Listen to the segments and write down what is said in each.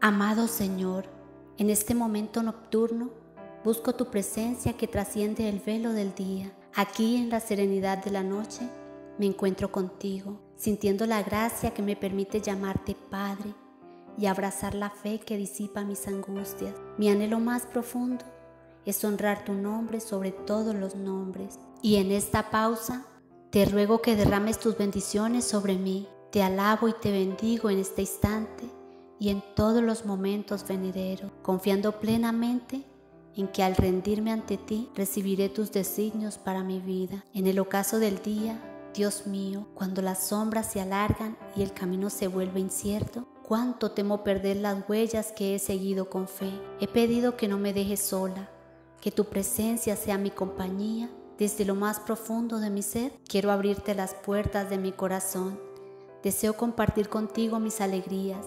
Amado Señor, en este momento nocturno busco tu presencia que trasciende el velo del día. Aquí en la serenidad de la noche me encuentro contigo, sintiendo la gracia que me permite llamarte Padre y abrazar la fe que disipa mis angustias. Mi anhelo más profundo es honrar tu nombre sobre todos los nombres. Y en esta pausa te ruego que derrames tus bendiciones sobre mí. Te alabo y te bendigo en este instante y en todos los momentos venideros, confiando plenamente en que al rendirme ante ti recibiré tus designios para mi vida. En el ocaso del día, Dios mío, cuando las sombras se alargan y el camino se vuelve incierto, cuánto temo perder las huellas que he seguido con fe. He pedido que no me dejes sola, que tu presencia sea mi compañía. Desde lo más profundo de mi ser, quiero abrirte las puertas de mi corazón. Deseo compartir contigo mis alegrías,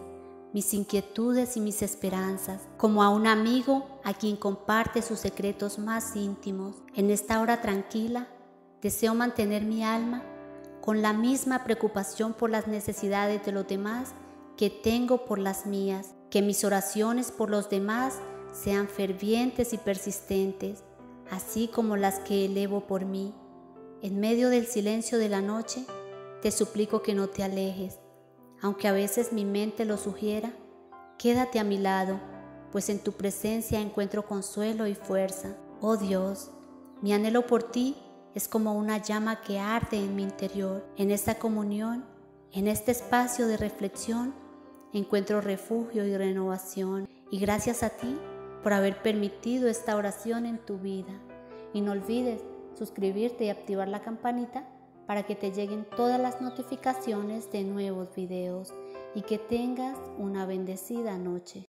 mis inquietudes y mis esperanzas, como a un amigo a quien comparte sus secretos más íntimos. En esta hora tranquila, deseo mantener mi alma con la misma preocupación por las necesidades de los demás que tengo por las mías, que mis oraciones por los demás sean fervientes y persistentes, así como las que elevo por mí. En medio del silencio de la noche, te suplico que no te alejes, aunque a veces mi mente lo sugiera, quédate a mi lado, pues en tu presencia encuentro consuelo y fuerza. Oh Dios, mi anhelo por ti es como una llama que arde en mi interior. En esta comunión, en este espacio de reflexión, encuentro refugio y renovación. Y gracias a ti por haber permitido esta oración en tu vida. Y no olvides suscribirte y activar la campanita para que te lleguen todas las notificaciones de nuevos videos y que tengas una bendecida noche.